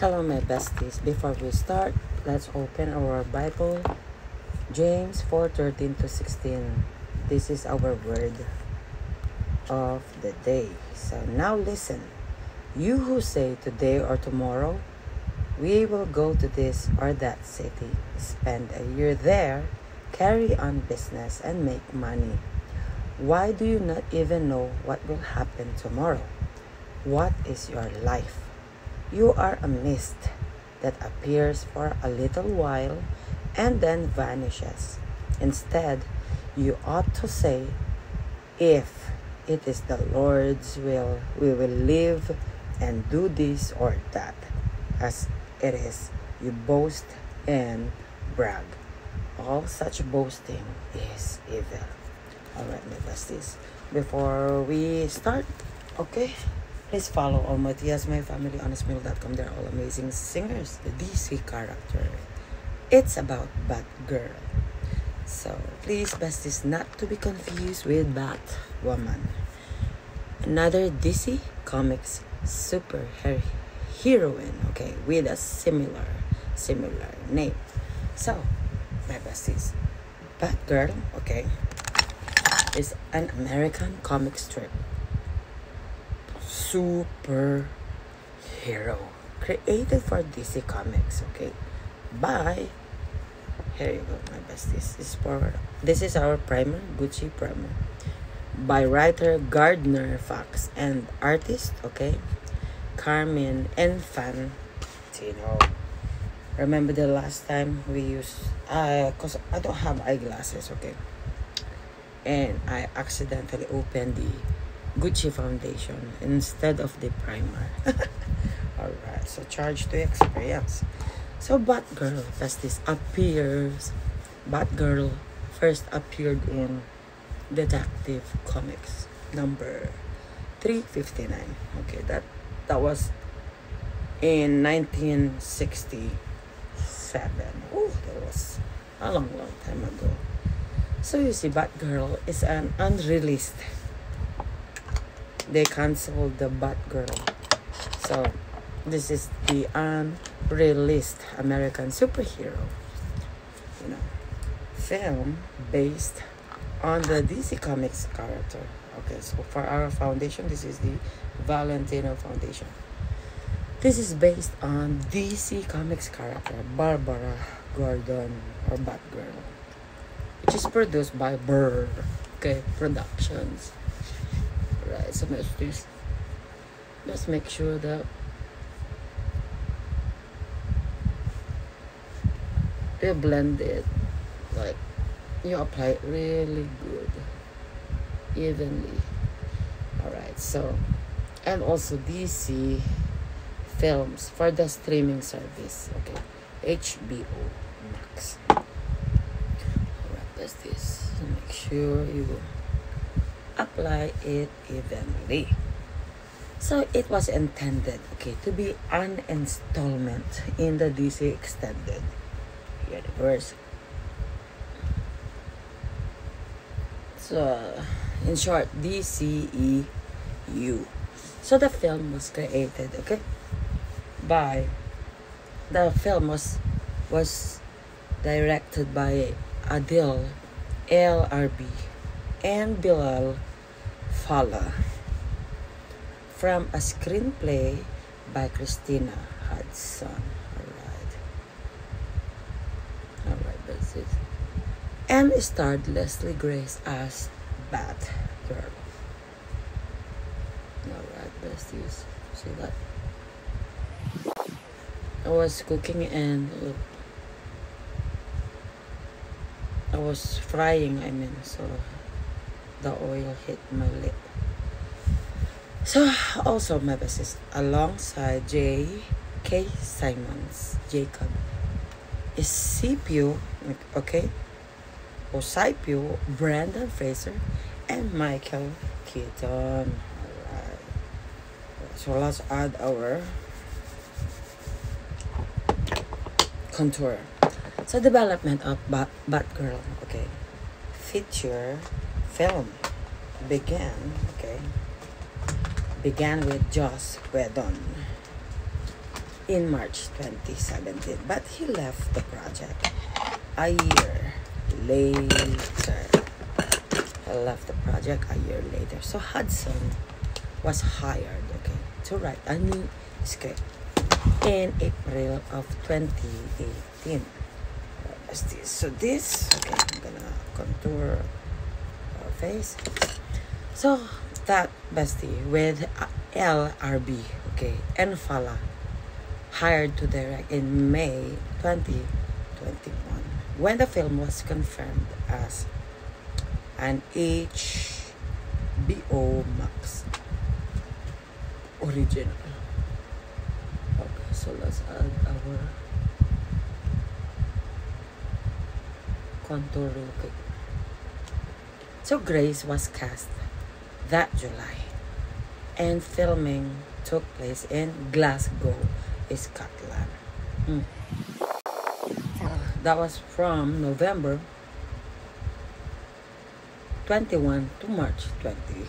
Hello, my besties. Before we start, let's open our Bible. James 4 13 to 16. This is our word of the day. So now listen. You who say today or tomorrow, we will go to this or that city, spend a year there, carry on business, and make money. Why do you not even know what will happen tomorrow? What is your life? You are a mist that appears for a little while and then vanishes. Instead, you ought to say, If it is the Lord's will, we will live and do this or that. As it is, you boast and brag. All such boasting is evil. Alright, my besties. Before we start, okay? Please follow all Matias, my family, honestmail.com. They're all amazing singers. The DC character. It's about Batgirl. So please, besties, not to be confused with Batwoman. Another DC Comics super heroine, okay, with a similar, similar name. So, my besties, Batgirl, okay, is an American comic strip super hero created for DC Comics, okay, by here you go, my besties. This is for this is our primer, Gucci primer, by writer Gardner Fox and artist, okay, Carmine Infantino. Remember the last time we used, uh, cause I don't have eyeglasses, okay, and I accidentally opened the Gucci foundation instead of the primer. Alright, so charge to experience. So Batgirl, as this appears, Batgirl first appeared in Detective Comics number 359. Okay, that that was in 1967. Oh, that was a long, long time ago. So you see, Batgirl is an unreleased they canceled the Batgirl. So this is the unreleased American superhero, you know, film based on the DC Comics character. Okay, so for our foundation, this is the Valentino Foundation. This is based on DC Comics character Barbara Gordon or Batgirl, which is produced by Burr, okay, Productions right so let's just let's make sure that you blend it like you apply it really good evenly. All right so and also dc films for the streaming service okay. Hbo max. All right that's this? Make sure you apply it evenly. So it was intended, okay, to be an installment in the DC Extended Universe. So, in short, DCEU. So the film was created, okay, by the film was was directed by Adil El Arbi and Bilall Fallah from a screenplay by Christina Hodson. Alright. Alright, that's it. And starred Leslie Grace as Batgirl. Alright, besties. See that? I was cooking and look. I was frying, I mean, so the oil hit my lip. So, also my bassist, alongside J. K. Simmons, Jacob, is Scipio, okay, Osipio, Brendan Fraser, and Michael Keaton. Alright. So let's add our contour. So development of Bat Batgirl, okay, feature film began, okay, began with Joss Whedon in March 2017, but he left the project a year later. He left the project a year later. So Hodson was hired, okay, to write a new script in April of 2018. So this, okay, I'm gonna contour our face. So that bestie with El Arbi, okay, and Fallah hired to direct in May 2021 when the film was confirmed as an HBO Max original. Okay, so let's add our contour quick. So Grace was cast that July and filming took place in Glasgow, Scotland. Mm. That was from November 21 to March 22.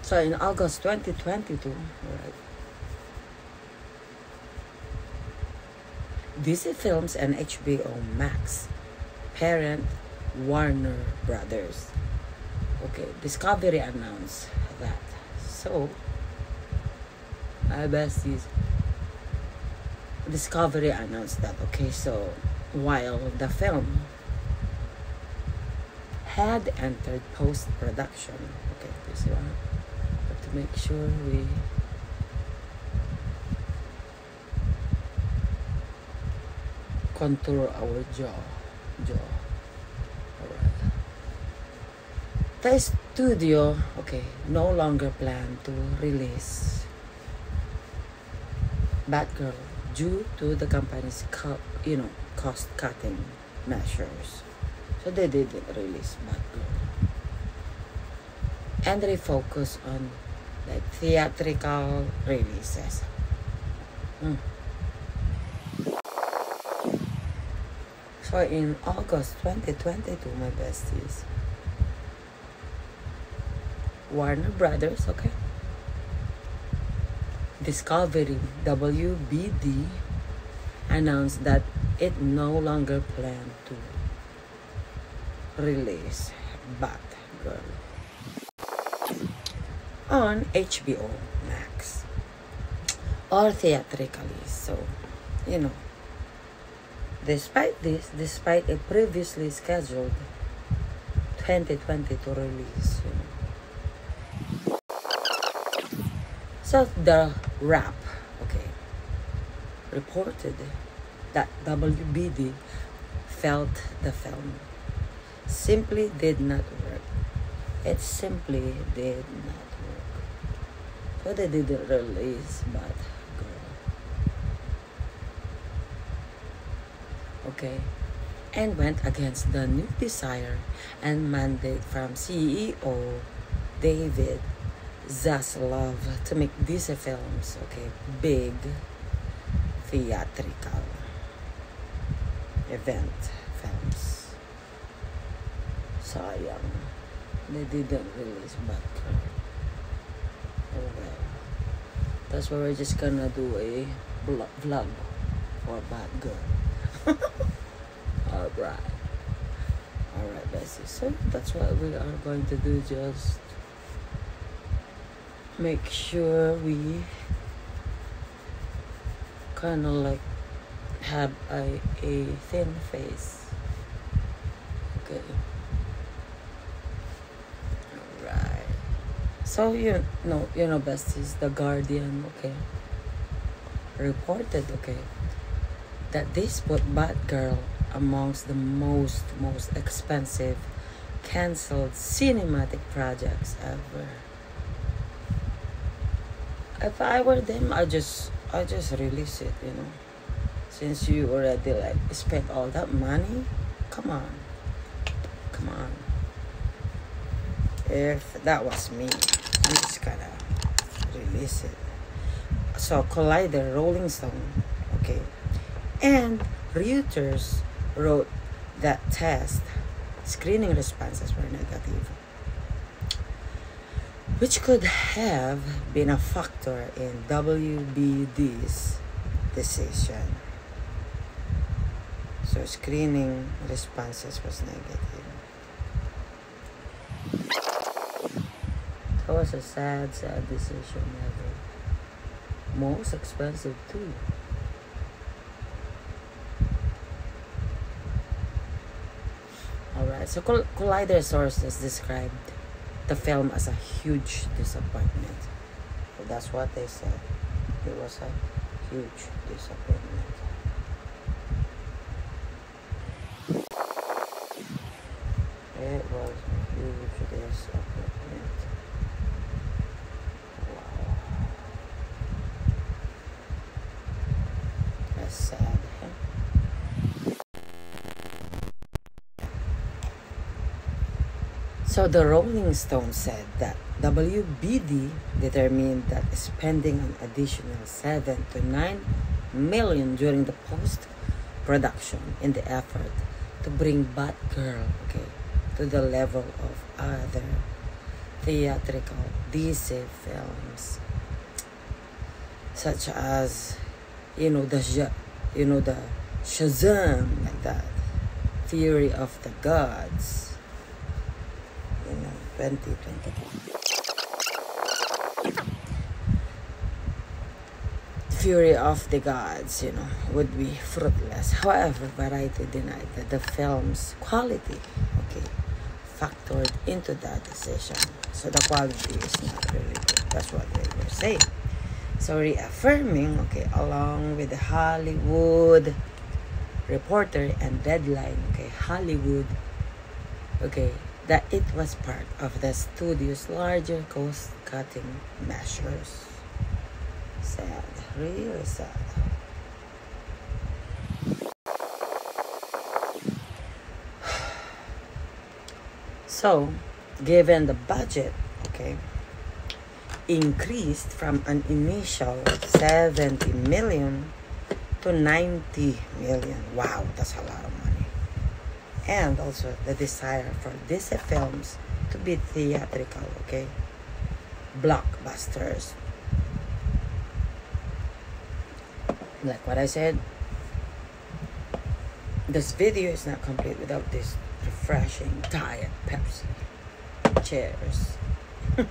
So in August 2022, right, DC Films and HBO Max, parent Warner Brothers. Okay, Discovery announced that. So, my besties, Discovery announced that. Okay, so while the film had entered post production, okay, this one, but to make sure we contour our jaw, jaw. Alright. The studio, okay, no longer plan to release Batgirl due to the company's, you know, cost-cutting measures. So they didn't release Batgirl. And they focus on like theatrical releases. Mm. So in August 2022, my besties, Warner Brothers, okay? Discovery WBD announced that it no longer planned to release Batgirl on HBO Max or theatrically. So, you know, despite this, despite a previously scheduled 2022 release, you know, So the Wrap, okay, reported that WBD felt the film simply did not work. It simply did not work. So they didn't release Bad Girl. Okay. And went against the new desire and mandate from CEO David Zaslav to make these films, okay, big theatrical event films. Sayang. They didn't release Batgirl. Oh well. That's why we're just gonna do eh? a vlog for Batgirl. Alright. Alright, Bessie. So that's what we are going to do just make sure we kind of like have a, a thin face. Okay. Right. So you know you know besties the guardian okay. Reported okay that this put Batgirl amongst the most most expensive cancelled cinematic projects ever if I were them, I just I just release it, you know. Since you already like spent all that money, come on, come on. If that was me, I'm just gonna release it. So Collider, Rolling Stone, and Reuters wrote that test screening responses were negative which could have been a factor in WBD's decision. So screening responses was negative. That was a sad, sad decision. Most expensive too. So Collider sources described the film as a huge disappointment. That's what they said. It was a huge disappointment. It was a huge disappointment. Wow. That's sad. So the Rolling Stone said that WBD determined that spending an additional 7 to 9 million during the post production in the effort to bring Batgirl okay, to the level of other theatrical DC films such as you know the you know the Shazam like that Fury of the Gods 2022. Fury of the Gods, you know, would be fruitless. However, Variety denied that the film's quality, okay, factored into that decision. So the quality is not really good. That's what they were saying. So reaffirming, okay, along with the Hollywood Reporter and Deadline, okay, Hollywood, okay, that it was part of the studio's larger cost cutting measures. Sad, really sad. So, given the budget, okay, increased from an initial 70 million to 90 million. Wow, that's a lot of money and also the desire for these films to be theatrical, okay? Blockbusters. Like what I said, this video is not complete without this refreshing diet Pepsi. Cheers.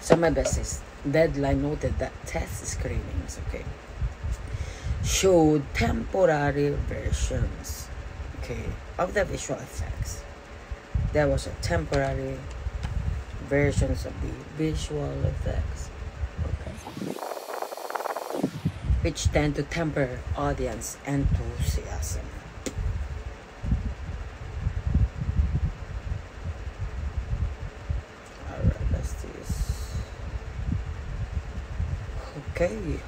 so my best is deadline noted that test screenings, okay? Showed temporary versions okay of the visual effects. There was a temporary versions of the visual effects okay which tend to temper audience enthusiasm. All right let's do this okay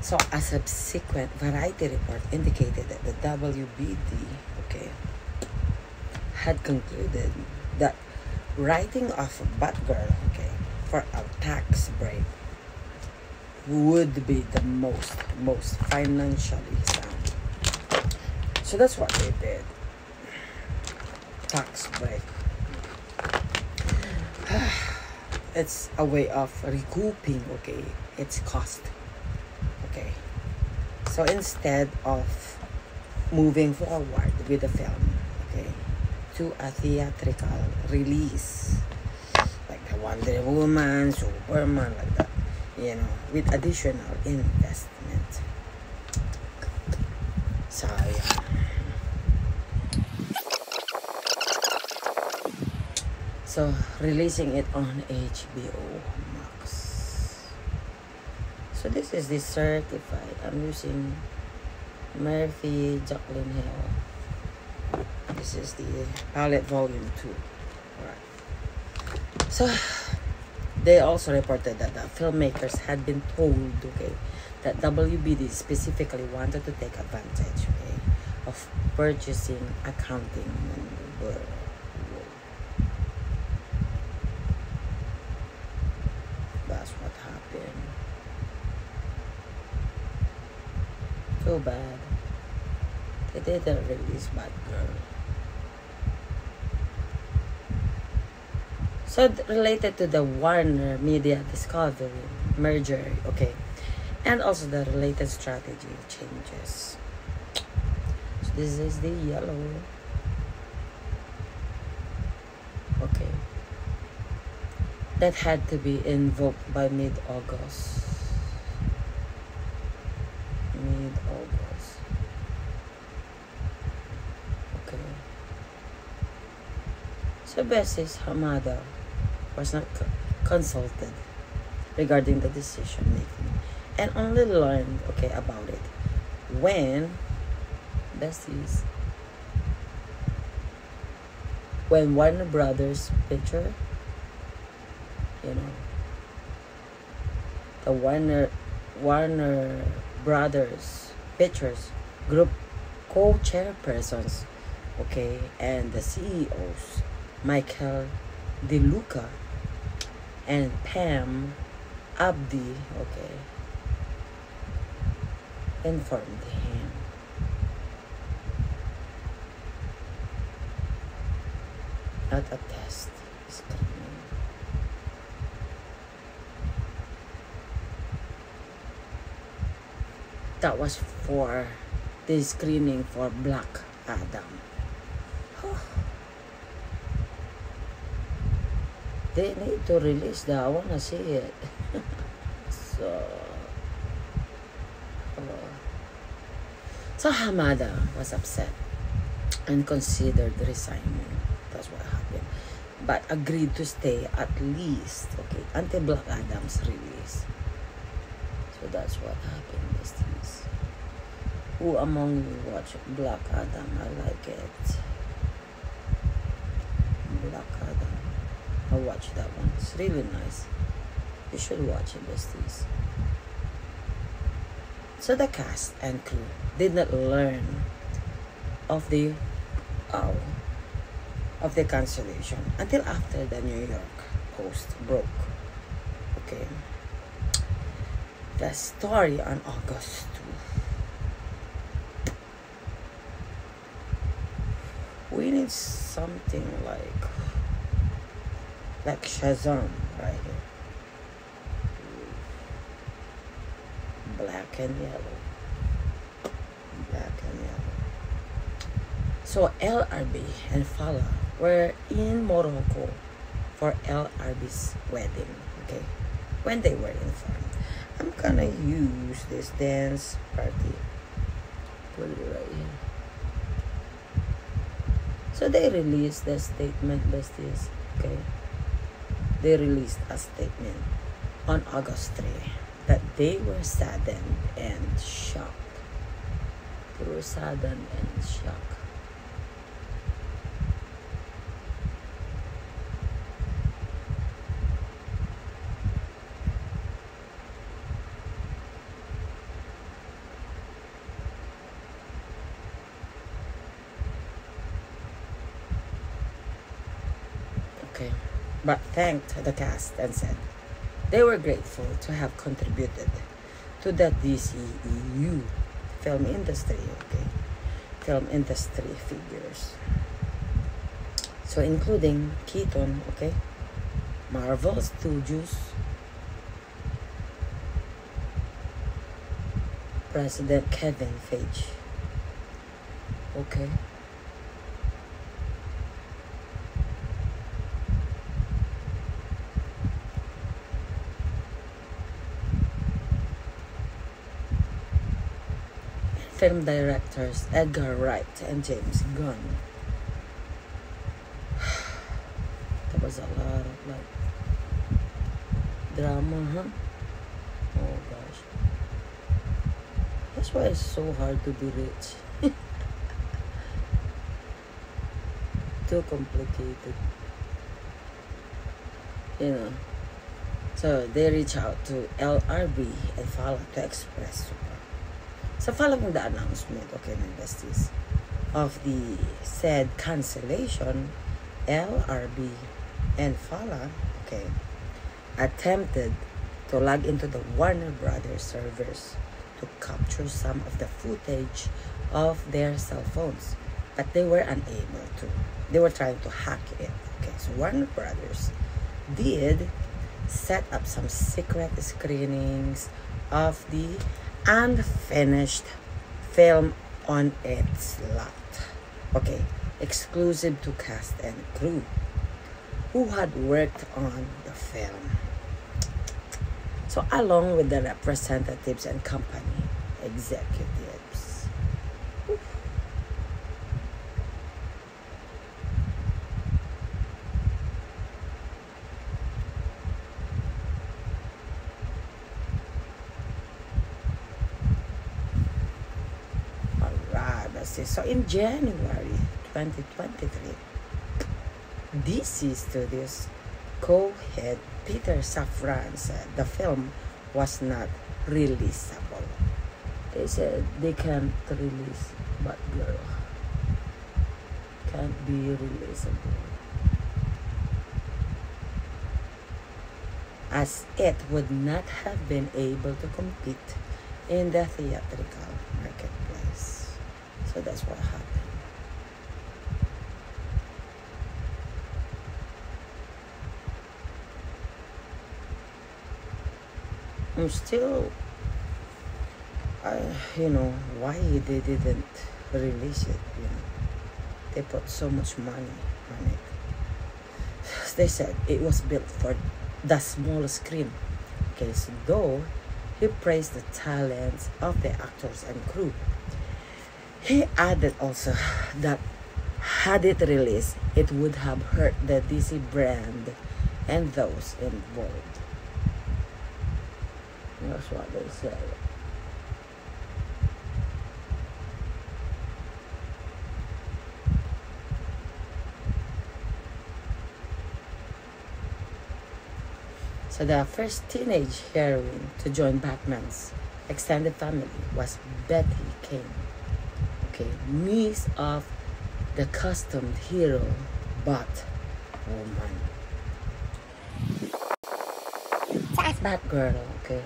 so a subsequent variety report indicated that the WBD, okay, had concluded that writing off Batgirl, okay, for a tax break would be the most most financially sound. So that's what they did. Tax break. it's a way of recouping, okay, its cost okay so instead of moving forward with the film okay to a theatrical release like the Wonder Woman, Superman, like that, you know, with additional investment. So yeah. So releasing it on HBO so this is the certified. I'm using Morphe jaclyn hill. This is the palette volume 2 all right so they also reported that the filmmakers had been told okay that WBD specifically wanted to take advantage okay, of purchasing accounting that's what happened So bad. They didn't release Bad Girl. So related to the Warner Media Discovery merger, okay, and also the related strategy changes. So this is the yellow. Okay. That had to be invoked by mid-August. Mid-August. Okay. Bessis Hamada was not consulted regarding the decision making. And only learned okay about it when besties when Warner Brothers picture you know the Warner Warner Brothers Pictures group co-chairpersons okay and the CEOs Michael DeLuca and Pam Abdy, okay, informed him. Not a test, screening. That was for the screening for Black Adam. they need to release that. I want to see it. so, uh, so Hamada was upset and considered resigning. That's what happened. But agreed to stay at least, okay, until Black Adam's release. So that's what happened. Who among you watch Black Adam? I like it. Black Adam. I'll watch that one. It's really nice. You should watch it, besties. So the cast and crew did not learn of the oh, of the cancellation until after the New York Post broke. Okay. The story on August 2. We need something like like Shazam right here. Black and yellow. Black and yellow. So El Arbi and Fallah were in Morocco for El Arbi's wedding. Okay. When they were informed. I'm gonna use this dance party. Put it right here. So they released the statement, besties. Okay they released a statement on August 3 that they were saddened and shocked. They were saddened and shocked. Okay but thanked the cast and said they were grateful to have contributed to the DCEU film industry, okay? Film industry figures. So including Keaton, okay? Marvel Studios, President Kevin Feige, okay? Film directors Edgar Wright and James Gunn. There was a lot of like drama, huh? Oh gosh. That's why it's so hard to be rich. Too complicated. You know. So they reach out to El Arbi and Fallah to express So following the announcement, okay, my besties, of the said cancellation, El Arbi and Fallah, okay, attempted to log into the Warner Brothers servers to capture some of the footage of their cell phones, but they were unable to. They were trying to hack it. Okay, so Warner Brothers did set up some secret screenings of the unfinished film on its lot. Okay, exclusive to cast and crew who had worked on the film. So, along with the representatives and company executives. Alright, that's it. So, in January 2023, DC Studios co-head Peter Safran said uh, the film was not releasable. They said they can't release Batgirl. Can't be releasable. As it would not have been able to compete in the theatrical. So that's what happened. I'm still, I, you know, why they didn't release it, you know. They put so much money on it. They said it was built for the small screen. Okay, so though he praised the talents of the actors and crew, he added also that had it released, it would have hurt the DC brand and those involved. That's what they say. So the first teenage heroine to join Batman's extended family was Betty Kane. Okay, niece of the costumed hero Batwoman. So as Batgirl, okay.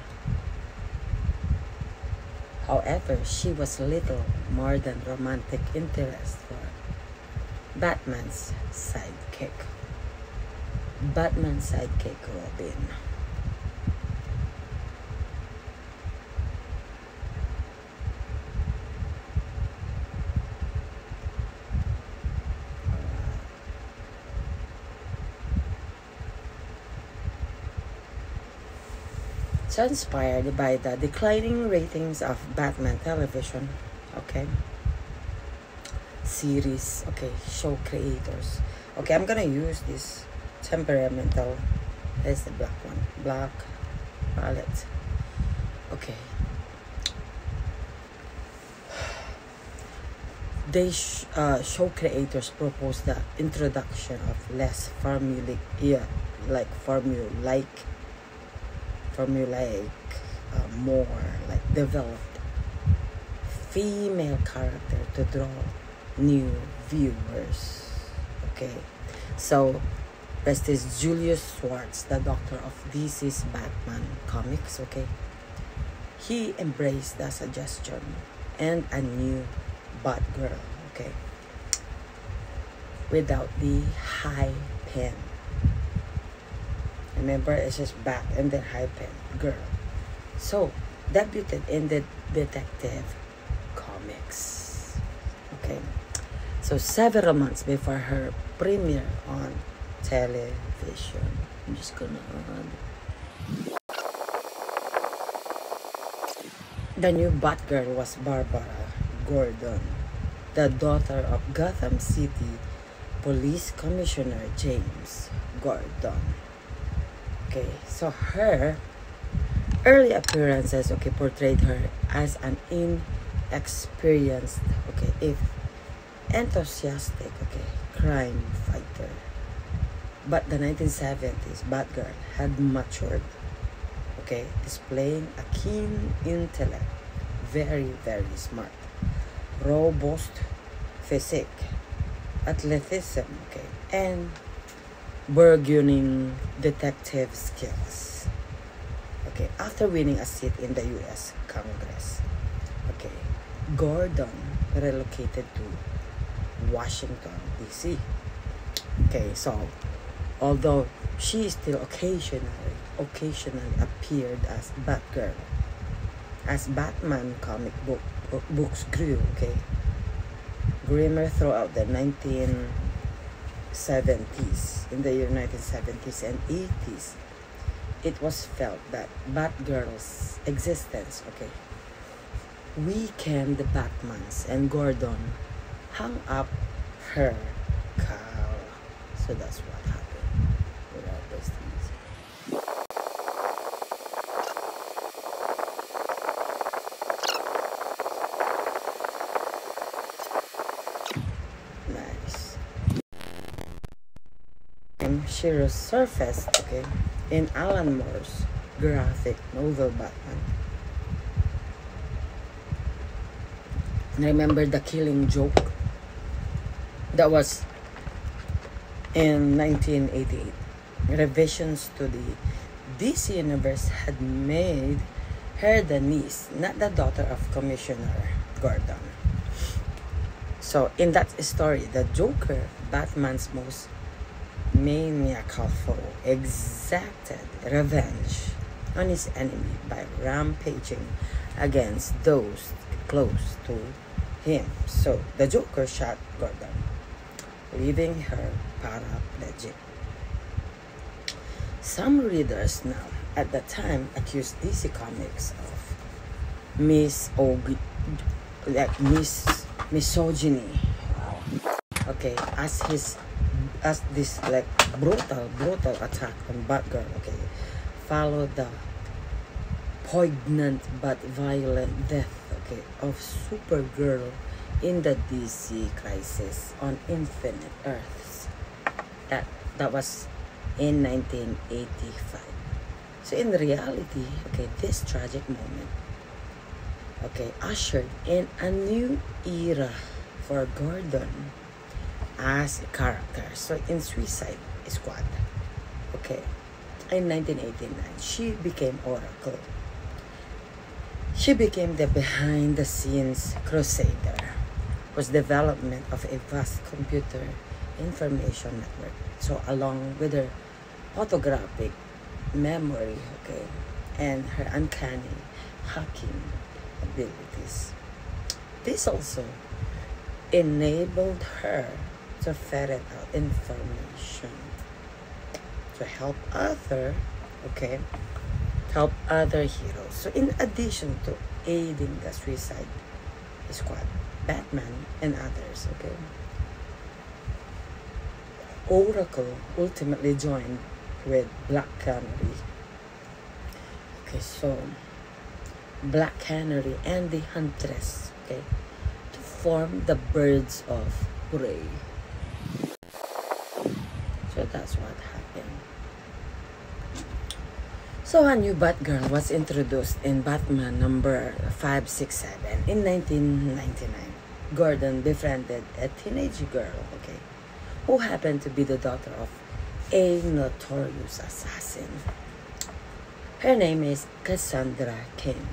However, she was little more than romantic interest for Batman's sidekick. Batman's sidekick Robin. So inspired by the declining ratings of Batman television, okay, series, okay, show creators. Okay, I'm gonna use this temperamental. There's the black one, black palette. Okay. They sh- uh, show creators propose the introduction of less formulaic, yeah, like formula like formulaic, uh, more like developed female character to draw new viewers. Okay, so rest is Julius Schwartz, the doctor of DC's Batman comics. Okay, he embraced the suggestion and a new Batgirl. Okay, without the high pen Remember, it's just back and then hyphen girl. So, debuted in the Detective Comics. Okay. So, several months before her premiere on television. I'm just gonna add. The new Batgirl was Barbara Gordon, the daughter of Gotham City Police Commissioner James Gordon. Okay, so her early appearances, okay, portrayed her as an inexperienced, okay, if enthusiastic, okay, crime fighter. But the 1970s Batgirl had matured, okay, displaying a keen intellect, very, very smart, robust physique, athleticism, okay, and burgeoning detective skills. Okay, after winning a seat in the U.S. Congress, okay, Gordon relocated to Washington, D.C. Okay, so although she still occasionally occasionally appeared as Batgirl. As Batman comic book books grew, okay, grimmer throughout the 1970s, in the year 1970s and 80s, it was felt that Batgirl's existence, okay, weakened the Batmans and Gordon hung up her cowl. So that's what happened with all those things. Nice. And she resurfaced, okay, in Alan Moore's graphic novel Batman. Remember the killing joke? That was in 1988. Revisions to the DC Universe had made her the niece, not the daughter of Commissioner Gordon. So, in that story, the Joker, Batman's most maniacal foe, exacted revenge on his enemy by rampaging against those close to him. So, the Joker shot Gordon, leaving her paraplegic. Some readers now, at the time, accused DC Comics of mis like mis misogyny. Okay, as his as this like brutal brutal attack on Batgirl. Okay, followed the poignant but violent death. Okay, of Supergirl in the DC Crisis on Infinite Earths. That that was in 1985. So in reality, okay, this tragic moment, okay, ushered in a new era for Gordon as a character. So in Suicide Squad, okay, in 1989, she became Oracle. She became the behind-the-scenes crusader, was development of a vast computer information network. So along with her photographic memory, okay, and her uncanny hacking abilities. This also enabled her to ferret out information to help other, okay, help other heroes. So in addition to aiding the Suicide Squad, Batman, and others, okay, Oracle ultimately joined with Black Canary. Okay, so Black Canary and the Huntress, okay, to form the Birds of Prey. So that's what happened. So a new Batgirl was introduced in Batman number 567 in 1999. Gordon befriended a teenage girl, okay, who happened to be the daughter of a notorious assassin. Her name is Cassandra Cain.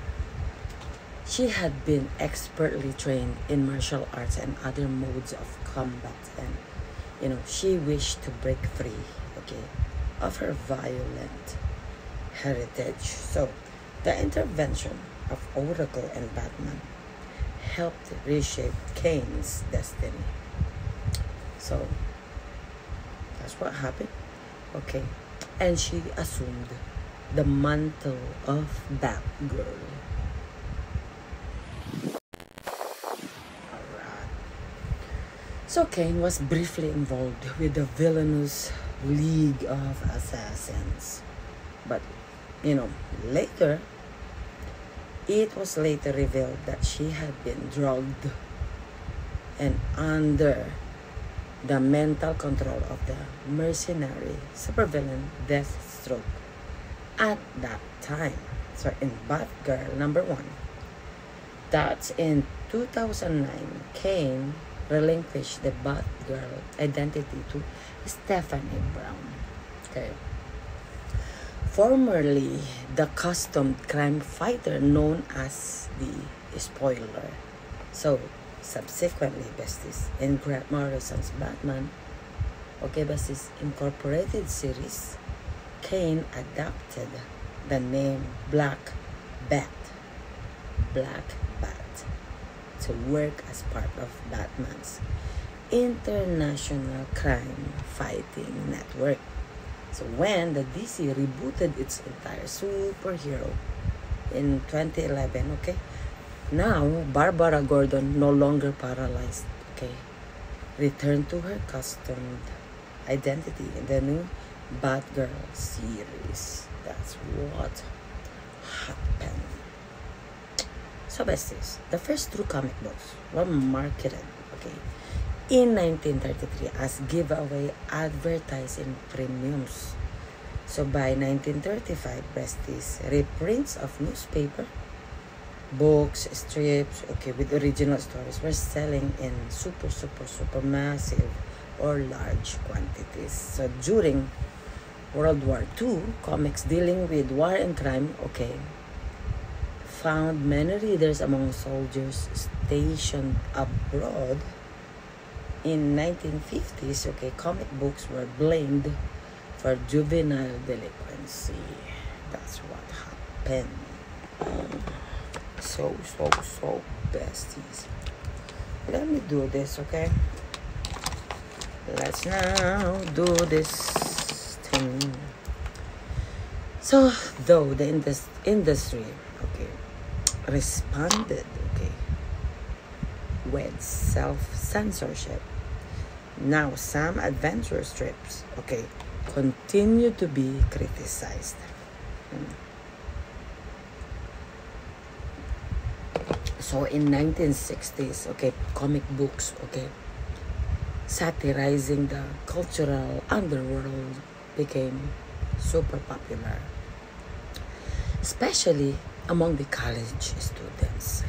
She had been expertly trained in martial arts and other modes of combat and you know she wished to break free okay of her violent heritage. So the intervention of oracle and batman helped reshape Cain's destiny. So that's what happened okay. And she assumed the mantle of Batgirl So Cain was briefly involved with the villainous League of Assassins. But, you know, later, it was later revealed that she had been drugged and under the mental control of the mercenary supervillain Deathstroke at that time. So in Batgirl number one, that's in 2009, Cain relinquished the Batgirl identity to Stephanie Brown. Okay. Formerly the custom crime fighter known as the Spoiler. So, subsequently, besties, in Grant Morrison's Batman, Okay, this incorporated series, Cain adopted the name Black Bat. Black Bat to work as part of Batman's international crime fighting network. So when the DC rebooted its entire superhero in 2011, okay, now Barbara Gordon, no longer paralyzed, okay, returned to her customed identity in the new Batgirl series. That's what happened. So besties, the first true comic books were marketed, okay, in 1933 as giveaway advertising premiums. So by 1935, besties, reprints of newspaper, books, strips, okay, with original stories were selling in super, super, super massive or large quantities. So during World War II, comics dealing with war and crime, okay, found many readers among soldiers stationed abroad in 1950s, okay, comic books were blamed for juvenile delinquency. That's what happened. So, so, so besties. Let me do this, okay? Let's now do this thing. So, though the indus- industry, okay, responded, okay, with self censorship now, some adventure strips, okay, continue to be criticized. Hmm. So in 1960s, okay, comic books, okay, satirizing the cultural underworld became super popular, especially among the college students.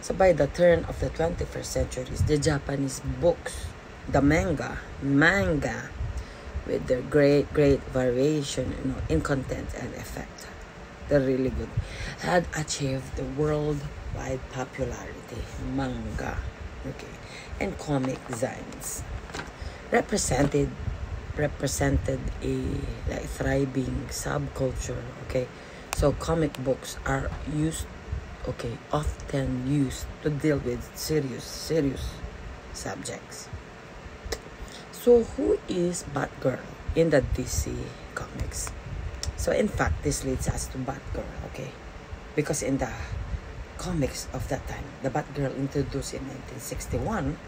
So by the turn of the 21st century, the Japanese books the manga manga with their great great variation you know in content and effect they're really good had achieved the worldwide popularity manga okay and comic designs represented represented a like thriving subculture okay so comic books are used okay often used to deal with serious serious subjects so, who is Batgirl in the DC comics? So, in fact, this leads us to Batgirl, okay? Because in the comics of that time, the Batgirl introduced in 1961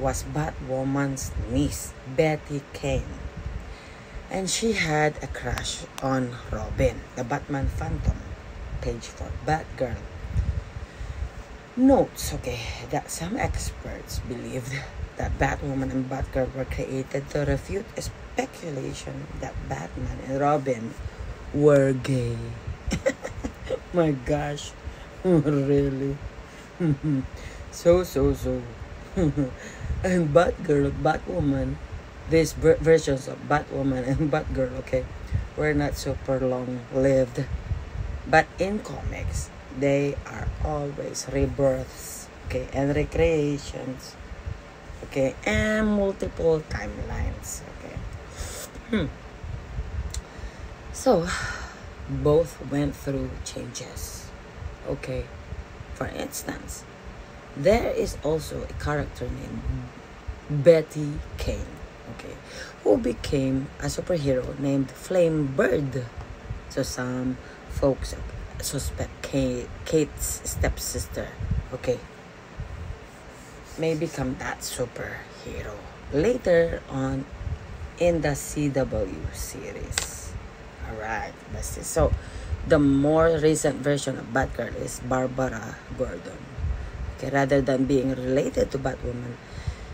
was Batwoman's niece, Betty Kane. And she had a crush on Robin, the Batman Phantom. Page 4, Batgirl. Notes, okay, that some experts believed that Batwoman and Batgirl were created to refute a speculation that Batman and Robin were gay. My gosh, really? so, so, so. and Batgirl, Batwoman, these versions of Batwoman and Batgirl, okay, were not super long lived. But in comics, they are always rebirths, okay, and recreations okay and multiple timelines okay hmm. so both went through changes okay for instance there is also a character named betty kane okay. Who became a superhero named flame bird? So some folks suspect Kate, kate's stepsister. Okay. May become that superhero later on in the CW series. Alright, so the more recent version of Batgirl is Barbara Gordon. Okay, rather than being related to Batwoman,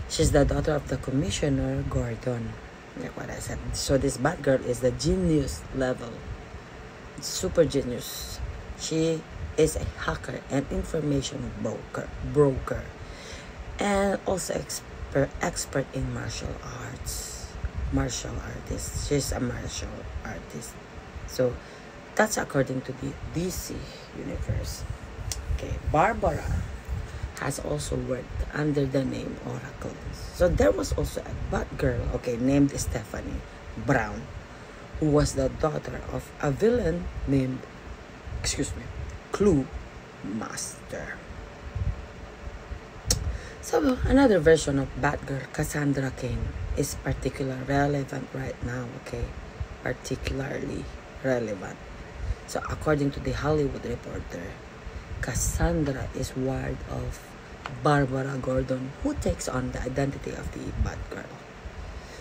she's the daughter of the Commissioner Gordon. Like what I said. So this Batgirl is the genius level. Super genius. She is a hacker and information broker. Broker and also expert expert in martial arts martial artist she's a martial artist so that's according to the dc universe okay barbara has also worked under the name Oracle. So there was also a Batgirl, okay, named Stephanie Brown, who was the daughter of a villain named, excuse me, Clue Master. So another version of Batgirl, Cassandra Cain, is particularly relevant right now, okay? Particularly relevant. So according to the Hollywood Reporter, Cassandra is wired of Barbara Gordon, who takes on the identity of the Batgirl.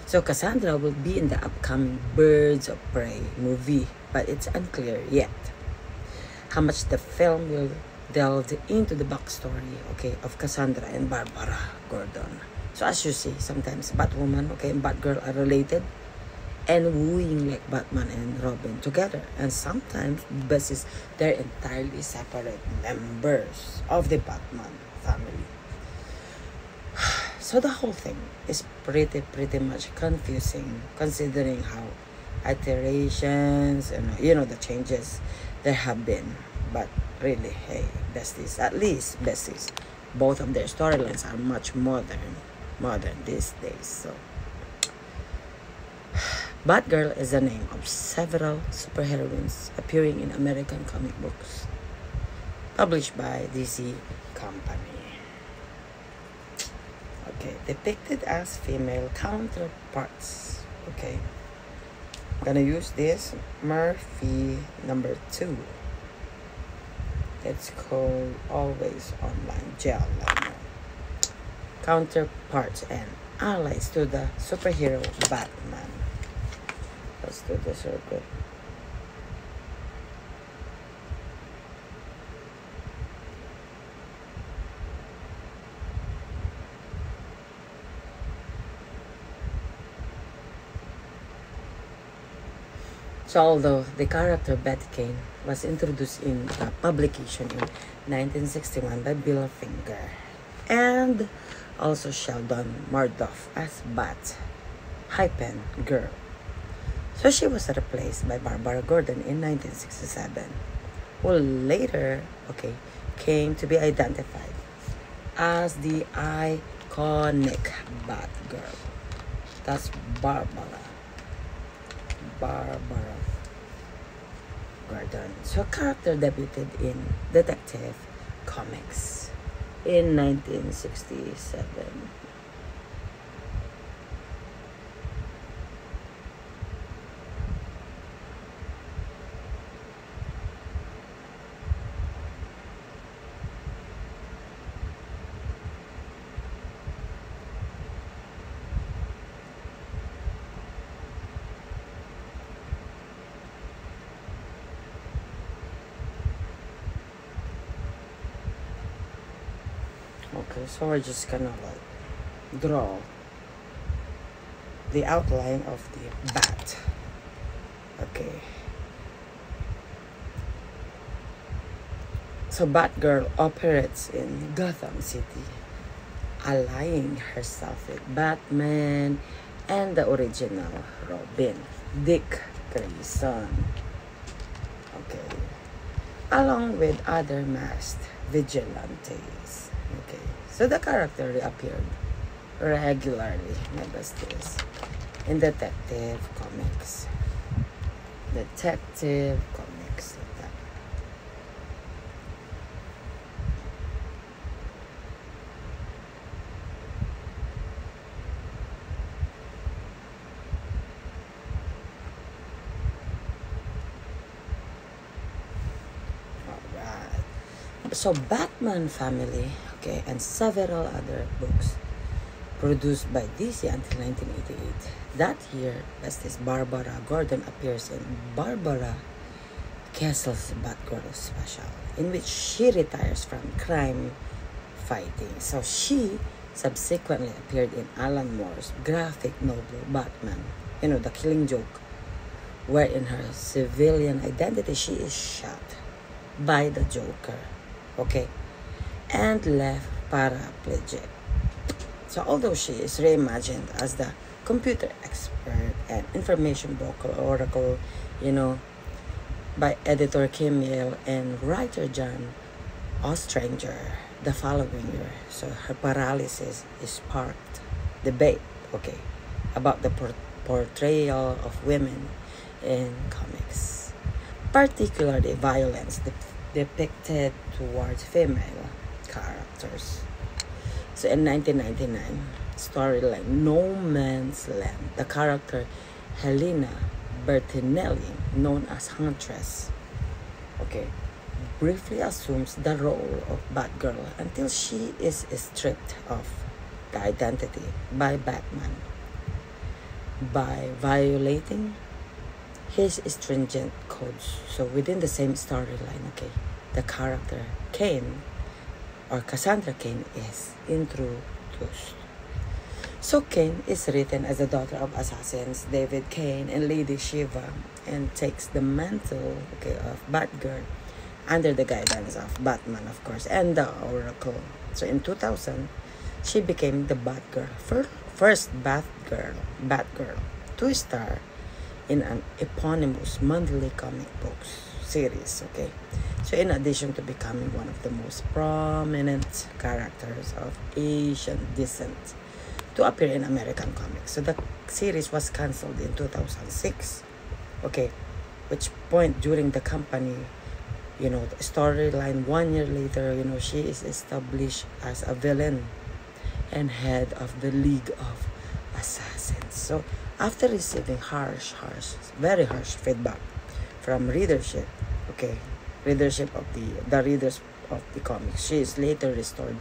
So Cassandra will be in the upcoming Birds of Prey movie, but it's unclear yet how much the film will delve into the backstory, okay, of Cassandra and Barbara Gordon. So as you see, sometimes Batwoman, okay, and Batgirl are related, and wooing like Batman and Robin together. And sometimes basis they're entirely separate members of the Batman family. So the whole thing is pretty pretty much confusing considering how iterations and you know the changes there have been. But really, hey, besties, at least besties, both of their storylines are much modern modern these days. So Batgirl is the name of several superheroines appearing in American comic books published by DC Company. Okay, depicted as female counterparts. Okay, I'm gonna use this Morphe number two. It's called Always Online Gel. Counterparts and allies to the superhero Batman. Let's do this real quick. So although the character Betty Kane was introduced in a publication in 1961 by Bill Finger and also Sheldon Moldoff as Bat Hypen Girl so she was replaced by Barbara Gordon in 1967, who later, okay, came to be identified as the iconic Batgirl. That's Barbara. Barbara Gordon. So character debuted in Detective Comics in 1967. Okay, so we're just gonna like draw the outline of the bat. Okay. So Batgirl operates in Gotham City, allying herself with Batman and the original Robin, Dick Grayson. Okay. Along with other masked vigilantes. Okay. So the character reappeared regularly, my besties, in Detective Comics. Detective Comics. So Batman family, okay, and several other books produced by DC until 1988. That year, Besties Barbara Gordon appears in Barbara Kesel's Batgirl special, in which she retires from crime fighting. So she subsequently appeared in Alan Moore's graphic novel Batman, you know, The Killing Joke, where in her civilian identity she is shot by the Joker, okay, and left paraplegic. So although she is reimagined as the computer expert and information broker oracle, you know, by editor Kim Yale and writer John Ostrander, the following year. So her paralysis sparked debate, okay, about the por- portrayal of women in comics, particularly violence de- depicted towards female characters. So in 1999, storyline No Man's Land, the character Helena Bertinelli, known as Huntress, okay, briefly assumes the role of Batgirl until she is stripped of the identity by Batman by violating his stringent codes. So within the same storyline, okay, the character Cain or Cassandra Cain is introduced. So Cain is written as the daughter of assassins David Cain and Lady Shiva and takes the mantle okay, of Batgirl under the guidance of Batman, of course, and the Oracle. So in 2000, she became the Batgirl, first, first Batgirl, Batgirl to star in an eponymous monthly comic books series. Okay, so in addition to becoming one of the most prominent characters of Asian descent to appear in American comics, so the series was cancelled in 2006. Okay, which point during the company you know the storyline one year later you know she is established as a villain and head of the league of assassins so after receiving harsh harsh very harsh feedback from readership okay readership of the the readers of the comics she is later restored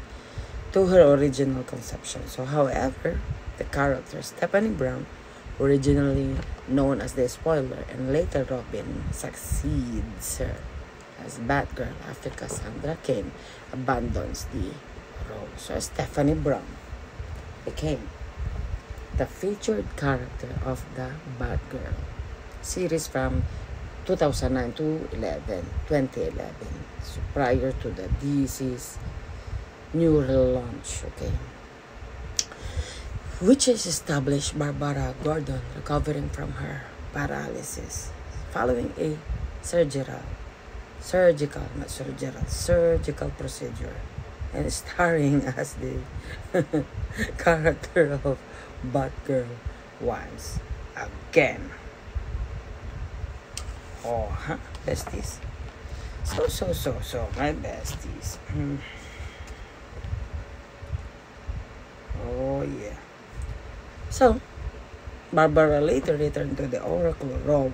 to her original conception so however the character stephanie brown originally known as the spoiler and later robin succeeds her as Batgirl after Cassandra Cain abandons the role. So Stephanie Brown became the featured character of the Batgirl series from 2009 to 11, 2011, so prior to the DC's new relaunch, okay, which is established Barbara Gordon recovering from her paralysis following a surgical surgical, not surgical, surgical procedure, and starring as the character of Batgirl once again. Oh, huh? besties. So, so, so, so, my besties. Hmm. oh, yeah. So, Barbara later returned to the Oracle role,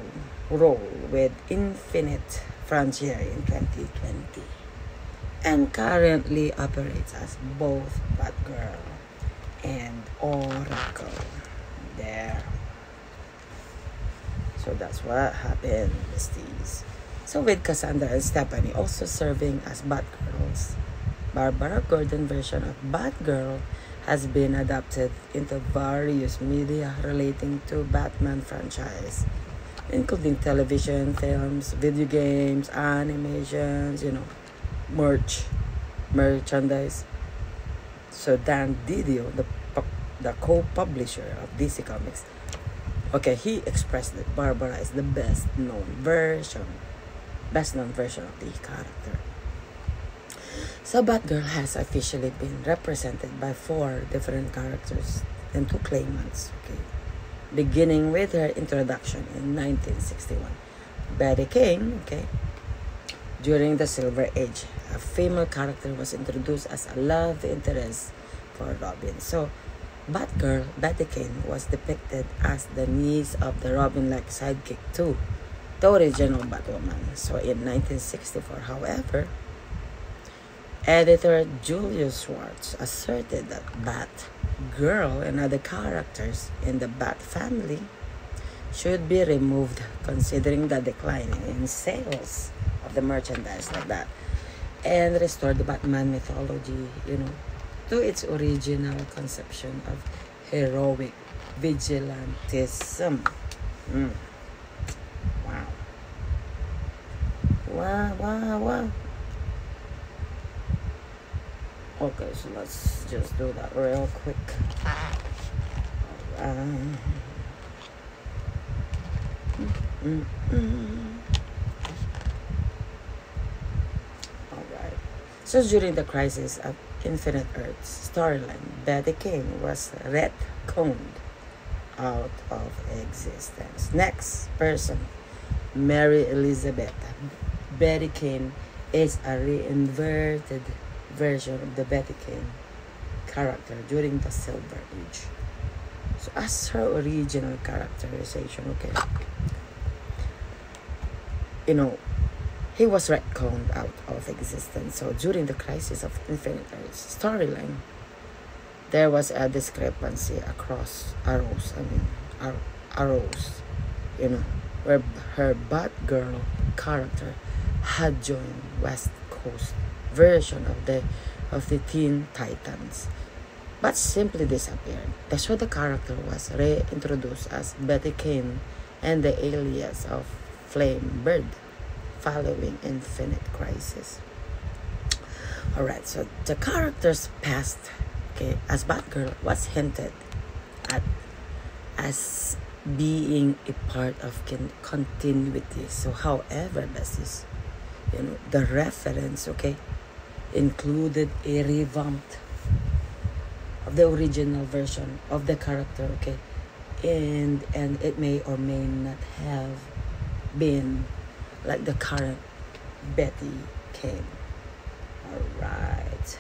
role with Infinite Frontier in 2020 and currently operates as both Batgirl and Oracle. There. So that's what happened, besties. So with Cassandra and Stephanie also serving as Batgirls, Barbara Gordon version of Batgirl has been adapted into various media relating to Batman franchise including television, films, video games, animations, you know, merch, merchandise. So Dan Didio, the the co-publisher of DC Comics, okay, he expressed that Barbara is the best known version, best known version of the character. So Batgirl has officially been represented by four different characters and two claimants. Okay beginning with her introduction in 1961. Betty King, okay, during the Silver Age, a female character was introduced as a love interest for Robin. So, Batgirl, Betty King, was depicted as the niece of the Robin-like sidekick to the original Batwoman. So, in 1964, however, editor Julius Schwartz asserted that Batgirl and other characters in the Bat family should be removed considering the decline in sales of the merchandise like that and restore the Batman mythology, you know, to its original conception of heroic vigilantism. Mm. Wow. Wow, wow, wow. Okay, so let's just do that real quick. Um, mm, mm, mm. Alright. So during the crisis of Infinite Earth's storyline, Betty Kane was retconned out of existence. Next person, Mary Elizabeth. Betty Kane is a reinverted version of the Betty Kane character during the Silver Age. So as her original characterization, okay, you know, he was retconned out of existence. So during the crisis of Infinite Earth's storyline, there was a discrepancy across arrows. I mean, ar- arrows, you know, where her Batgirl character had joined West Coast version of the of the Teen Titans, but simply disappeared. That's why the character was reintroduced as Betty Kane and the alias of Flame Bird following Infinite Crisis. Alright, so the character's past, okay, as Batgirl was hinted at as being a part of continuity. So, however, this you know, the reference, okay, included a revamped of the original version of the character, okay, and and it may or may not have been like the current Betty Kane. All right.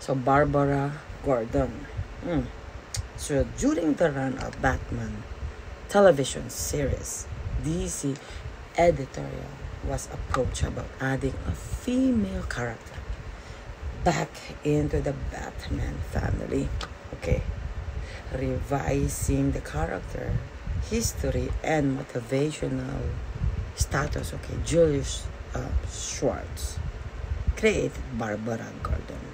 So Barbara Gordon. Mm. So during the run of Batman television series, DC editorial was approached about adding a female character back into the Batman family. Okay. Revising the character history and motivational status. Okay, Julius uh, Schwartz created Barbara Gordon.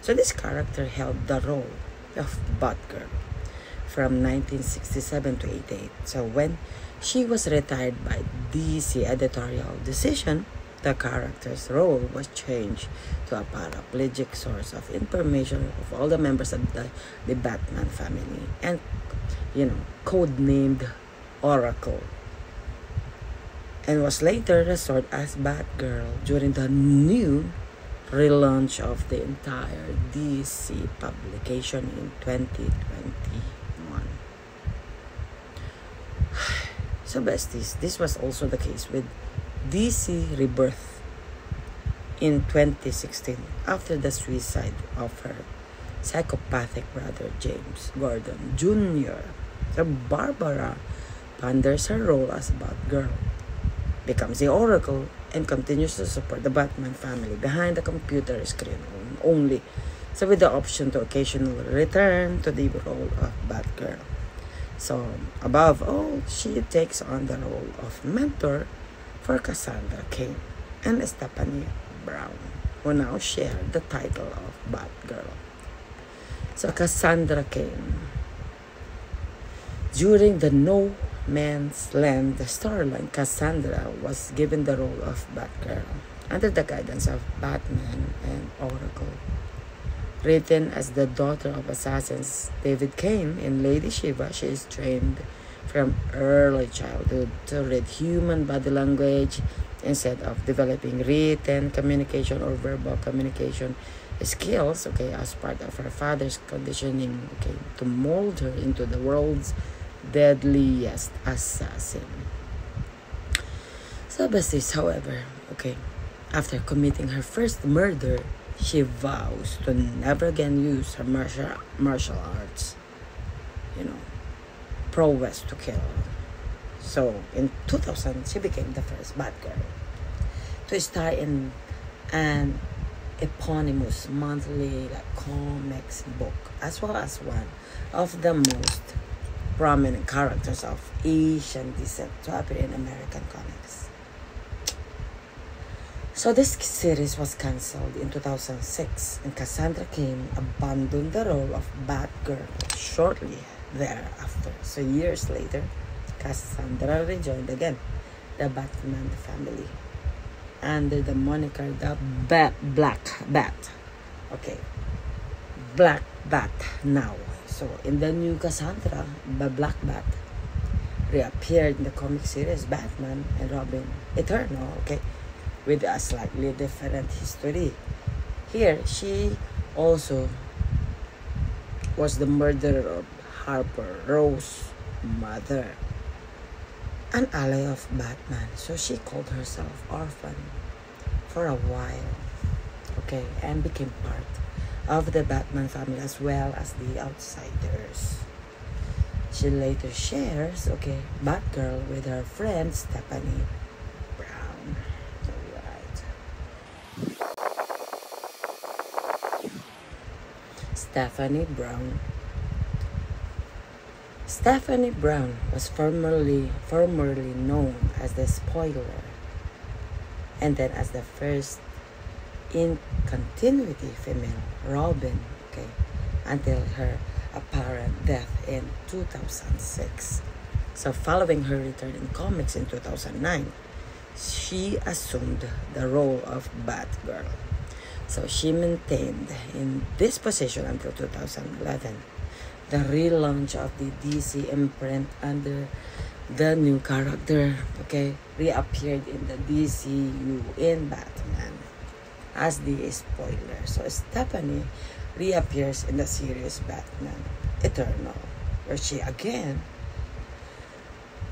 So this character held the role of Batgirl from 1967 to 88. So when she was retired by DC editorial decision, the character's role was changed to a paraplegic source of information of all the members of the, the Batman family and you know, codenamed Oracle, and was later restored as Batgirl during the new relaunch of the entire DC publication in 2021. So, besties, this was also the case with DC Rebirth in 2016 after the suicide of her psychopathic brother James Gordon Jr. Barbara ponders her role as Batgirl, becomes the Oracle, and continues to support the Batman family behind the computer screen only. So with the option to occasionally return to the role of Batgirl. So above all, she takes on the role of mentor for Cassandra Cain and Stephanie Brown, who now share the title of Batgirl. So Cassandra Cain during the No Man's Land the storyline, Cassandra was given the role of Batgirl under the guidance of Batman and Oracle. Written as the daughter of assassins David Cain in Lady Shiva, she is trained from early childhood to read human body language instead of developing written communication or verbal communication skills okay as part of her father's conditioning okay to mold her into the world's deadliest assassin. Sabastis, however, okay, after committing her first murder, she vows to never again use her martial, martial arts, you know, prowess to kill. So in 2000, she became the first Batgirl to star in an eponymous monthly like, comics book, as well as one of the most prominent characters of Asian descent to appear in American comics. So this series was cancelled in 2006 and Cassandra Cain abandoned the role of Batgirl shortly thereafter. So years later, Cassandra rejoined again the Batman family under the moniker the Bat Black Bat. Okay. Black Bat now. So, in the new Cassandra, the Black Bat reappeared in the comic series Batman and Robin Eternal, okay, with a slightly different history. Here, she also was the murderer of Harper Rose's mother, an ally of Batman. So she called herself Orphan for a while, okay, and became part of the Batman family as well as the Outsiders. She later shares, okay, Batgirl with her friend Stephanie Brown. Alright. Stephanie Brown. Stephanie Brown was formerly formerly known as the spoiler and then as the first in continuity female Robin, okay, until her apparent death in 2006. So, following her return in comics in 2009, she assumed the role of Batgirl. So, she maintained in this position until 2011. The relaunch of the DC imprint under the new character, okay, reappeared in the DCU in Batman as the spoiler. So, Stephanie reappears in the series Batman Eternal, where she again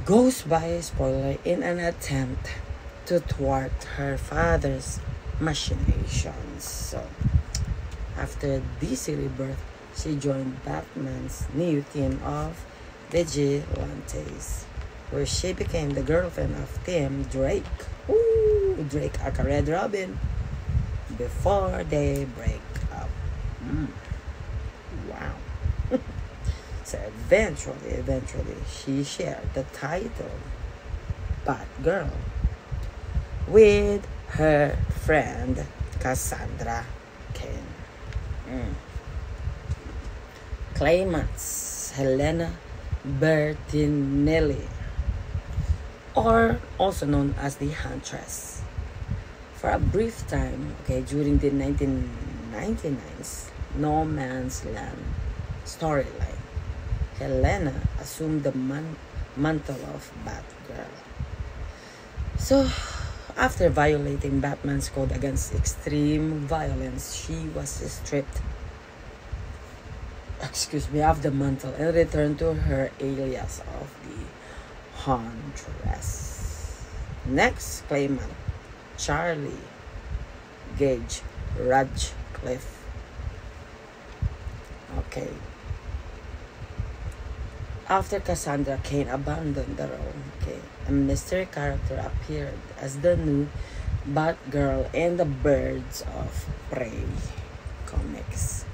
goes by spoiler in an attempt to thwart her father's machinations. So, after DC rebirth, she joined Batman's new team of vigilantes, where she became the girlfriend of Tim Drake. Ooh, Drake aka Red Robin. Before they break Mm. Wow. so eventually, eventually, she shared the title Batgirl with her friend Cassandra Cain. Mm. Claimants Helena Bertinelli, or also known as the Huntress. For a brief time, okay, during the 1999s, no Man's Land storyline. Helena assumed the man- mantle of Batgirl. So, after violating Batman's code against extreme violence, she was stripped excuse me, of the mantle and returned to her alias of the Huntress. Next claimant, Charlie Gage Radcliffe Okay. After Cassandra Cain abandoned the role, okay, a mystery character appeared as the new Batgirl in the Birds of Prey comics,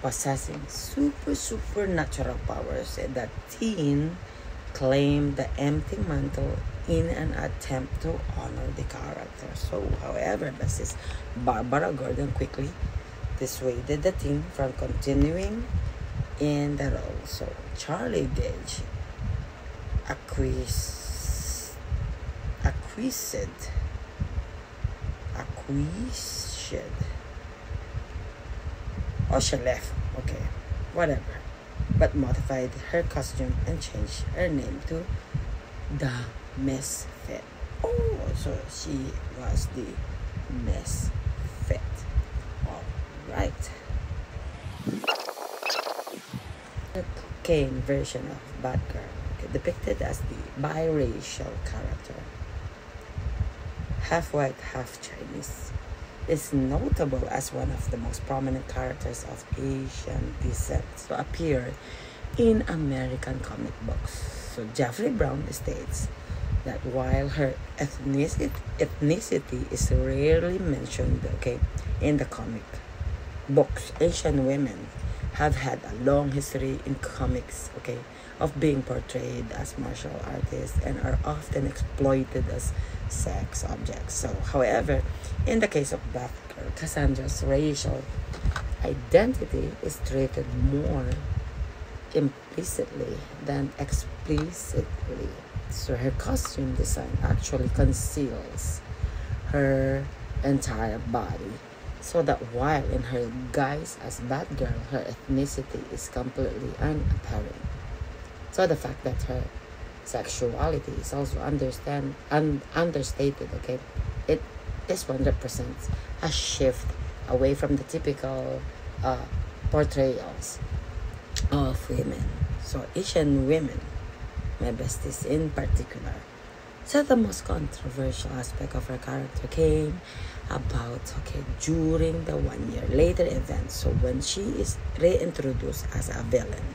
possessing super supernatural powers. That teen claimed the empty mantle in an attempt to honor the character. So, however, Mrs. Barbara Gordon quickly dissuaded the team from continuing in the role. So Charlie Gage acquis acquised acquised oh she left okay whatever but modified her costume and changed her name to the misfit oh so she was the misfit right. The Cain version of Batgirl, okay, depicted as the biracial character, half white, half Chinese, is notable as one of the most prominent characters of Asian descent to appear in American comic books. So Jeffrey Brown states that while her ethnicity, ethnicity is rarely mentioned okay, in the comic, books, Asian women have had a long history in comics, okay, of being portrayed as martial artists and are often exploited as sex objects. So, however, in the case of Batgirl, Cassandra's racial identity is treated more implicitly than explicitly. So, her costume design actually conceals her entire body so that while in her guise as Batgirl, her ethnicity is completely unapparent. So the fact that her sexuality is also understand un, understated okay it this one represents a shift away from the typical uh, portrayals of women so asian women my besties in particular. So the most controversial aspect of her character came about okay during the one year later event. So when she is reintroduced as a villain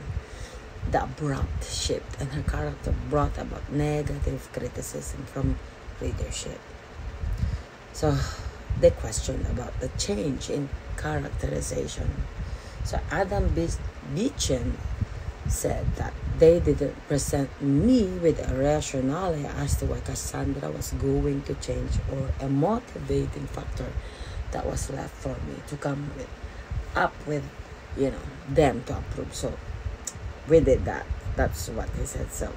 the abrupt shift in her character brought about negative criticism from readership so they questioned about the change in characterization. So adam beechen said that they didn't present me with a rationale as to why Cassandra was going to change or a motivating factor that was left for me to come with up with you know them to approve. So we did that. That's what he said. So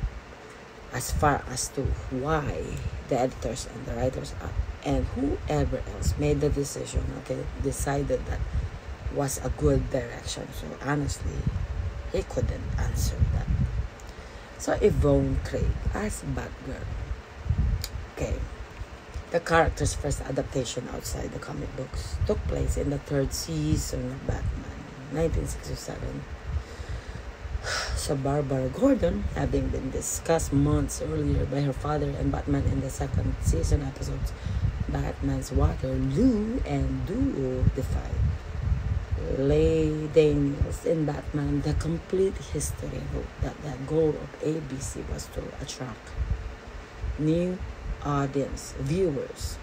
as far as to why the editors and the writers and whoever else made the decision okay decided that was a good direction. So honestly he couldn't answer that so Yvonne Craig as Batgirl. Okay. The character's first adaptation outside the comic books took place in the third season of Batman, 1967. So Barbara Gordon, having been discussed months earlier by her father and Batman in the second season episodes, Batman's Waterloo and Duo Defy Daniels in Batman, the complete history that the goal of ABC was to attract new audience, viewers,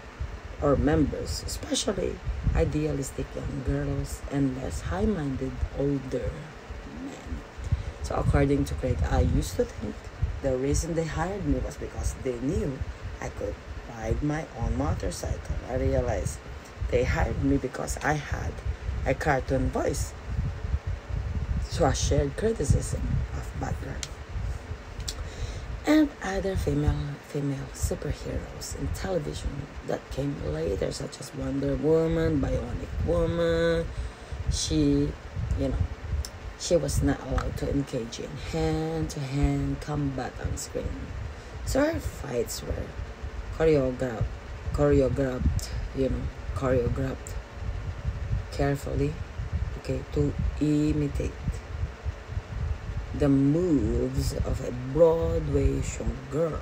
or members, especially idealistic young girls and less high minded older men. So, according to Craig, I used to think the reason they hired me was because they knew I could ride my own motorcycle. I realized they hired me because I had a cartoon voice. So I shared criticism of Batman and other female female superheroes in television that came later, such as Wonder Woman, Bionic Woman. She, you know, she was not allowed to engage in hand-to-hand combat on screen. So her fights were choreographed, choreographed, you know, choreographed carefully okay to imitate the moves of a Broadway show girl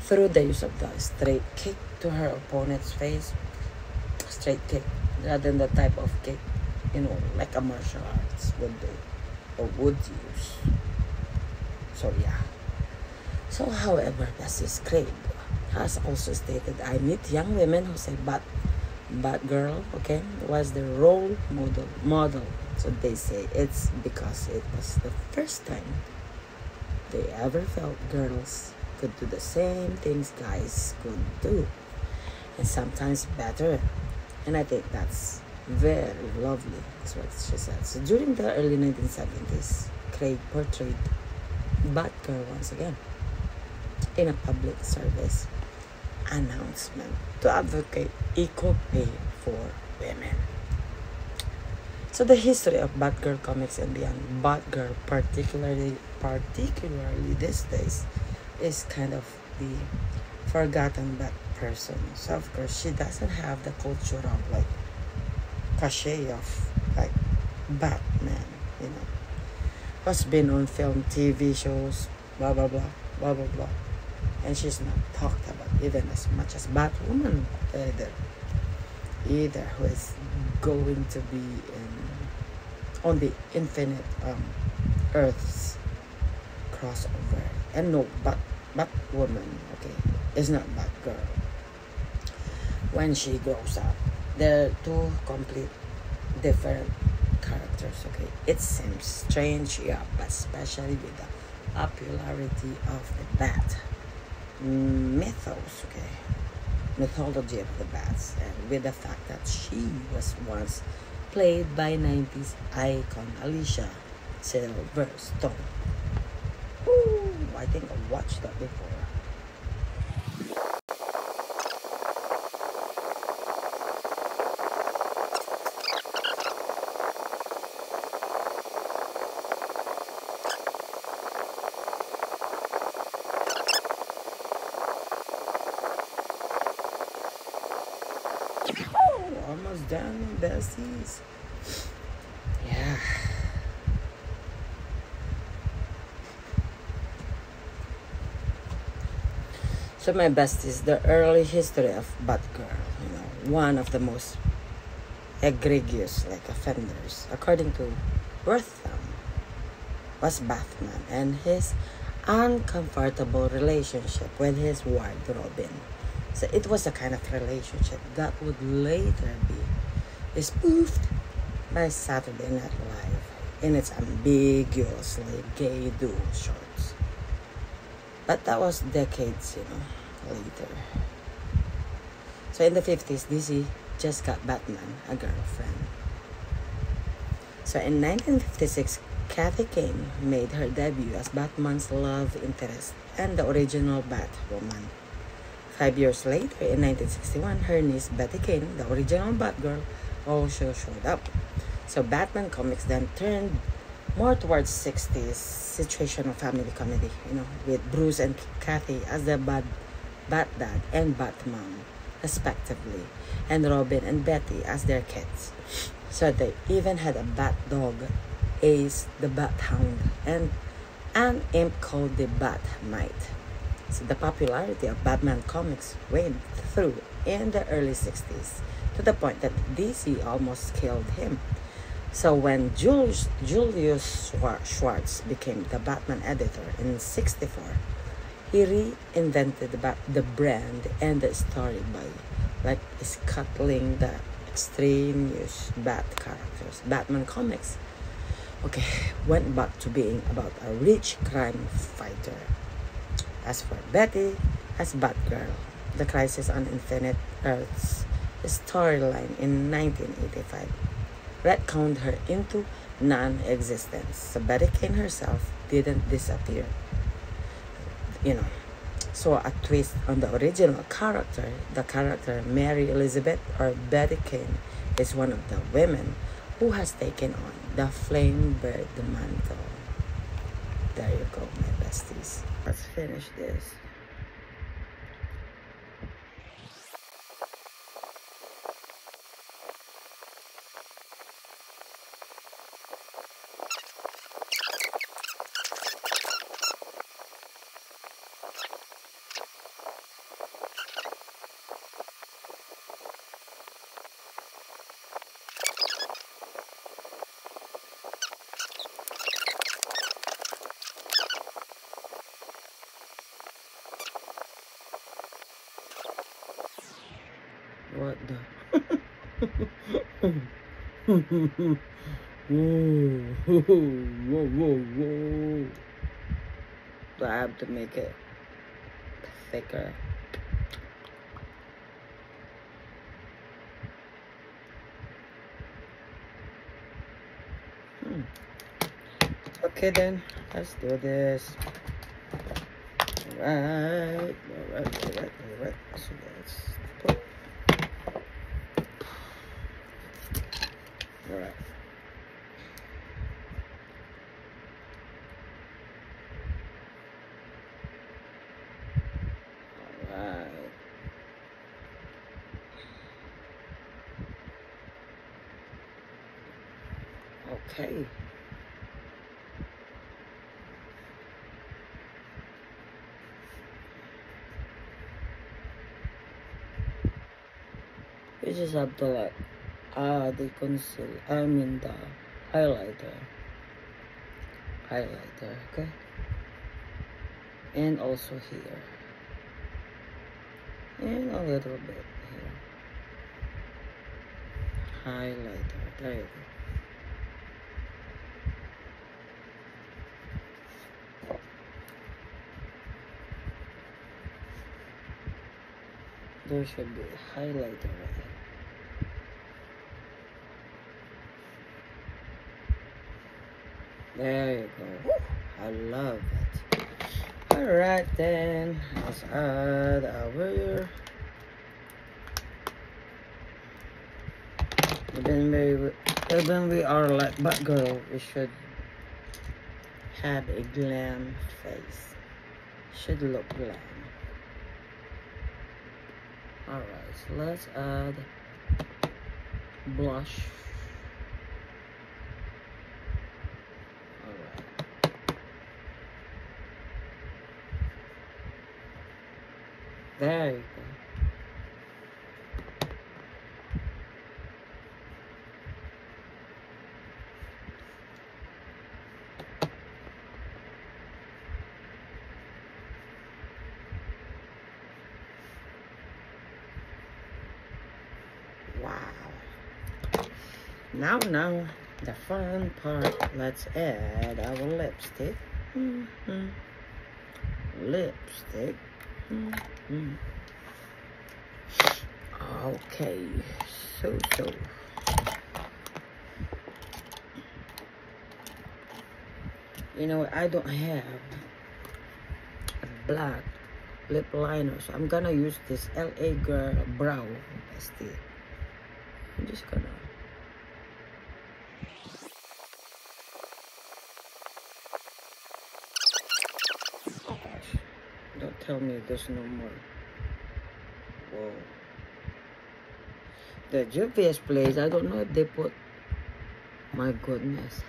through the use of the straight kick to her opponent's face straight kick rather than the type of kick you know like a martial arts would do or would use. So yeah. So however Justice Craig has also stated I meet young women who say but Batgirl, okay, was the role model. Model. So they say it's because it was the first time they ever felt girls could do the same things guys could do, and sometimes better. And I think that's very lovely. That's what she said. So during the early 1970s, Craig portrayed Batgirl once again in a public service announcement to advocate equal pay for women. So the history of Batgirl comics and beyond Batgirl, particularly particularly these days, is kind of the forgotten Bat person. So of course she doesn't have the cultural like cachet of like Batman, you know. Has been on film, TV shows, blah blah blah, blah blah blah and she's not talked about even as much as Batwoman either. Either who is going to be in on the infinite um, Earth's crossover. And no, but Batwoman, okay, is not Batgirl. When she grows up, they're two complete different characters. Okay, it seems strange, yeah, but especially with the popularity of the Bat mythos, okay, mythology of the bats, and with the fact that she was once played by 90s icon Alicia Silverstone. Ooh, I think I watched that before. almost Yeah. So my besties, the early history of Batgirl, you know, one of the most egregious like offenders, according to Wortham, was Batman and his uncomfortable relationship with his wife Robin. So it was a kind of relationship that would later be spoofed by Saturday Night Live in its ambiguously gay duo shorts. But that was decades, you know, later. So in the 50s, DC just got Batman a girlfriend. So in 1956, Kathy Kane made her debut as Batman's love interest and the original Batwoman. Five years later, in 1961, her niece Betty Kane, the original Batgirl, also showed up. So Batman comics then turned more towards 60s situational family comedy, you know, with Bruce and Kathy as the bad, Bat Dad and Batmom, respectively, and Robin and Betty as their kids. So they even had a bat dog, Ace the Bat Hound, and an imp called the Bat Mite. So the popularity of Batman comics waned through in the early 60s to the point that DC almost killed him. So when Julius, Julius Schwartz became the Batman editor in 64, he reinvented the, the brand and the story by like scuttling the extraneous Bat characters. Batman comics, okay, went back to being about a rich crime fighter. As for Betty, as Batgirl, the Crisis on Infinite Earths storyline in 1985 retconned her into non-existence. So Betty Kane herself didn't disappear. You know, so a twist on the original character, the character Mary Elizabeth or Betty Kane is one of the women who has taken on the Flamebird mantle. There you go, my besties. Let's finish this. What the? whoa, whoa, whoa, whoa. Do I have to make it thicker? Hmm. Okay then, let's do this. Alright, alright, alright, alright. So let's put Alright. Alright. Okay. Have to like uh the conceal I mean the highlighter. Highlighter okay? And also here. And a little bit here. Highlighter there you go. There should be a highlighter right here There you go. I love it. Alright then, let's add our even we even we are like but girl, we should have a glam face. Should look glam. Alright, so let's add blush. Alright. There you go. Wow. Now, now, the fun part. Let's add our lipstick. Mm -hmm. Lipstick. Mm -hmm. Okay, so, so. You know, I don't have a black lip liner, so I'm gonna use this LA Girl Brow Stick. I'm just gonna gosh don't tell me there's no more. Whoa. The Juvia's place I don't know if they put my goodness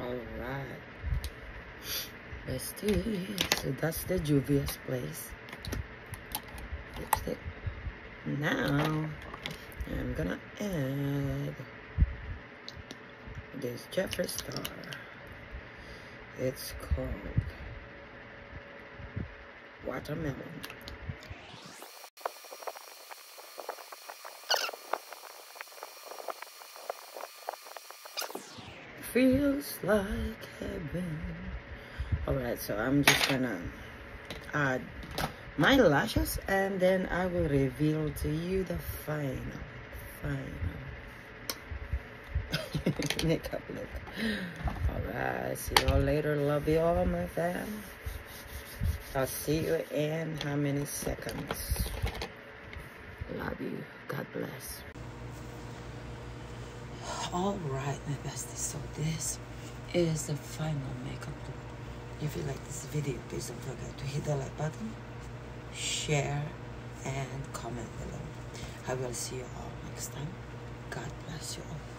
all right so that's the Juvia's place. Lipstick. Now I'm gonna add this Jeffree Star. It's called watermelon. Feels like heaven all right so i'm just gonna add my lashes and then i will reveal to you the final final. Makeup look. All right see y'all later. Love you all my fam. I'll see you in how many seconds? Love you. God bless. All right my bestie. So this is the final makeup look if you like this video please don't forget to hit the like button share and comment below. I will see you all next time. God bless you all